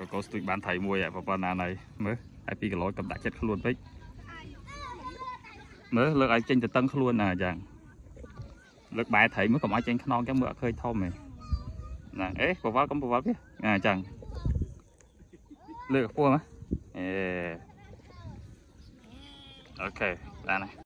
ក៏កោស្ទួយបានថៃមួយហើយប៉ុណ្ណាណៃមើលហើយ2គីឡូកំដាក់ចិត្តខ្លួនពេកមើលលើកឲ្យចេញទៅតឹងខ្លួនណាអញ្ចឹងលើកបែរថៃមើលកុំឲ្យចេញខ្នងចឹងមើលអត់ឃើញធំទេណាអេបវល់កុំបវល់វាអាអញ្ចឹងលើកខ្ពស់មកអេអូខេបានហើយ